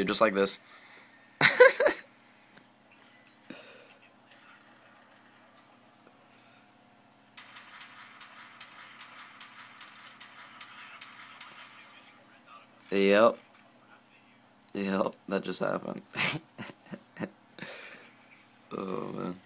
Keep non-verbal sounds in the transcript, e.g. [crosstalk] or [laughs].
Dude, just like this. yep. Yep, that just happened. [laughs] oh man.